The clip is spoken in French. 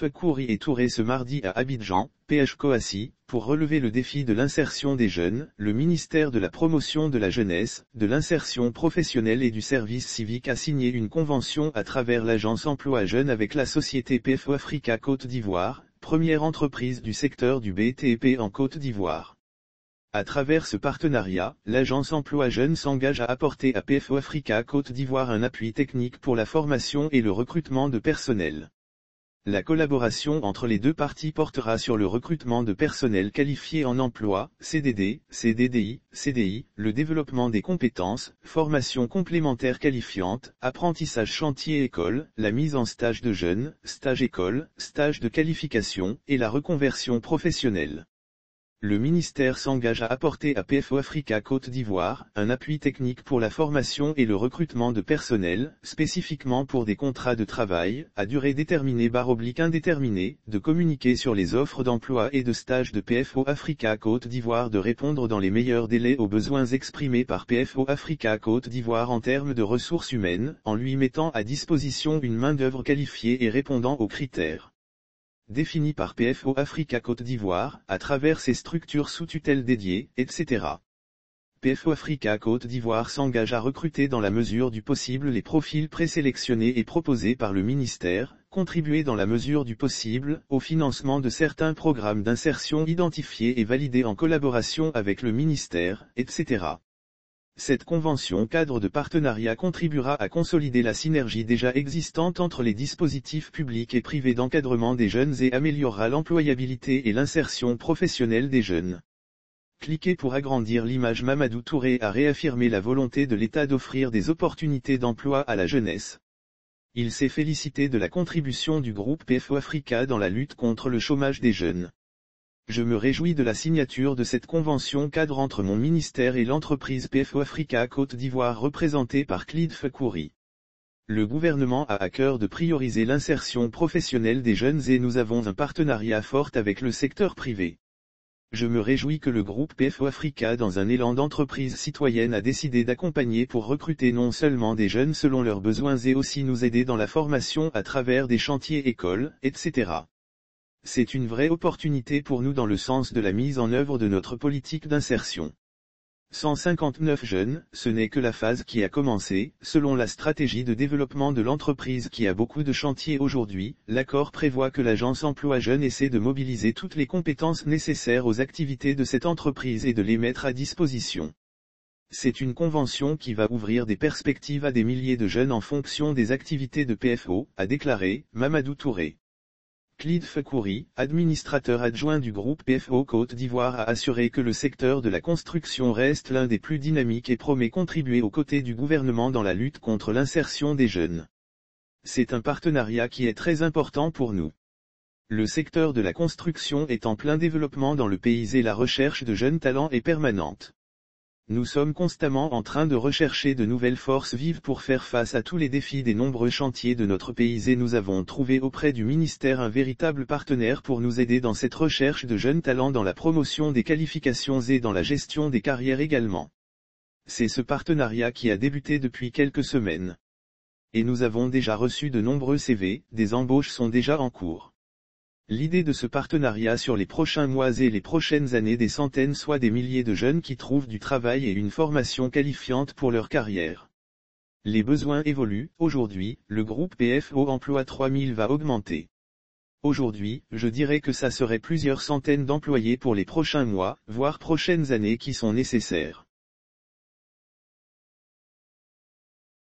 Fekhouri et Touré ce mardi à Abidjan, PH Coassi, pour relever le défi de l'insertion des jeunes, le ministère de la Promotion de la Jeunesse, de l'insertion professionnelle et du service civique a signé une convention à travers l'agence emploi jeunes avec la société PFO Africa Côte d'Ivoire, première entreprise du secteur du BTP en Côte d'Ivoire. À travers ce partenariat, l'agence emploi jeunes s'engage à apporter à PFO Africa Côte d'Ivoire un appui technique pour la formation et le recrutement de personnel. La collaboration entre les deux parties portera sur le recrutement de personnel qualifié en emploi, CDD, CDDI, CDI, le développement des compétences, formation complémentaire qualifiante, apprentissage chantier-école, la mise en stage de jeunes, stage-école, stage de qualification, et la reconversion professionnelle. Le ministère s'engage à apporter à PFO Africa Côte d'Ivoire un appui technique pour la formation et le recrutement de personnel, spécifiquement pour des contrats de travail, à durée déterminée barre oblique indéterminée, de communiquer sur les offres d'emploi et de stage de PFO Africa Côte d'Ivoire de répondre dans les meilleurs délais aux besoins exprimés par PFO Africa Côte d'Ivoire en termes de ressources humaines, en lui mettant à disposition une main-d'œuvre qualifiée et répondant aux critères défini par PFO Africa Côte d'Ivoire, à travers ses structures sous tutelle dédiées, etc. PFO Africa Côte d'Ivoire s'engage à recruter dans la mesure du possible les profils présélectionnés et proposés par le ministère, contribuer dans la mesure du possible au financement de certains programmes d'insertion identifiés et validés en collaboration avec le ministère, etc. Cette convention cadre de partenariat contribuera à consolider la synergie déjà existante entre les dispositifs publics et privés d'encadrement des jeunes et améliorera l'employabilité et l'insertion professionnelle des jeunes. Cliquez pour agrandir l'image Mamadou Touré a réaffirmé la volonté de l'État d'offrir des opportunités d'emploi à la jeunesse. Il s'est félicité de la contribution du groupe PFO Africa dans la lutte contre le chômage des jeunes. Je me réjouis de la signature de cette convention cadre entre mon ministère et l'entreprise PFO Africa Côte d'Ivoire représentée par Clid Fekouri. Le gouvernement a à cœur de prioriser l'insertion professionnelle des jeunes et nous avons un partenariat fort avec le secteur privé. Je me réjouis que le groupe PFO Africa dans un élan d'entreprise citoyenne a décidé d'accompagner pour recruter non seulement des jeunes selon leurs besoins et aussi nous aider dans la formation à travers des chantiers écoles, etc. C'est une vraie opportunité pour nous dans le sens de la mise en œuvre de notre politique d'insertion. 159 jeunes, ce n'est que la phase qui a commencé, selon la stratégie de développement de l'entreprise qui a beaucoup de chantiers aujourd'hui, l'accord prévoit que l'agence emploi jeunes essaie de mobiliser toutes les compétences nécessaires aux activités de cette entreprise et de les mettre à disposition. C'est une convention qui va ouvrir des perspectives à des milliers de jeunes en fonction des activités de PFO, a déclaré Mamadou Touré. Clid Fekouri, administrateur adjoint du groupe PFO Côte d'Ivoire a assuré que le secteur de la construction reste l'un des plus dynamiques et promet contribuer aux côtés du gouvernement dans la lutte contre l'insertion des jeunes. C'est un partenariat qui est très important pour nous. Le secteur de la construction est en plein développement dans le pays et la recherche de jeunes talents est permanente. Nous sommes constamment en train de rechercher de nouvelles forces vives pour faire face à tous les défis des nombreux chantiers de notre pays et nous avons trouvé auprès du ministère un véritable partenaire pour nous aider dans cette recherche de jeunes talents dans la promotion des qualifications et dans la gestion des carrières également. C'est ce partenariat qui a débuté depuis quelques semaines. Et nous avons déjà reçu de nombreux CV, des embauches sont déjà en cours. L'idée de ce partenariat sur les prochains mois et les prochaines années des centaines soit des milliers de jeunes qui trouvent du travail et une formation qualifiante pour leur carrière. Les besoins évoluent, aujourd'hui, le groupe PFO Emploi 3000 va augmenter. Aujourd'hui, je dirais que ça serait plusieurs centaines d'employés pour les prochains mois, voire prochaines années qui sont nécessaires.